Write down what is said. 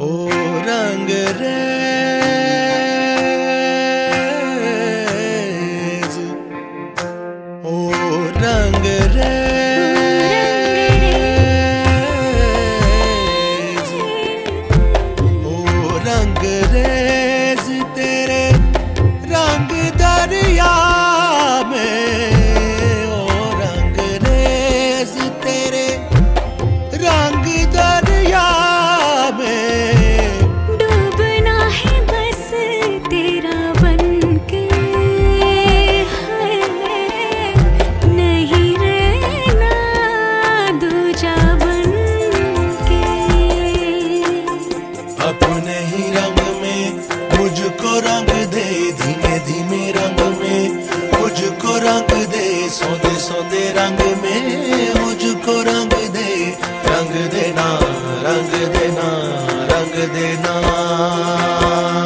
ओ रे। रङ्ग अपने ही रंग में, मुझको रंग दे, धीमे धीमे रंग में, मुझको रंग दे सोते सोते रंग में, मुझको रंग दे, रंग देना रंग देना रंग देना।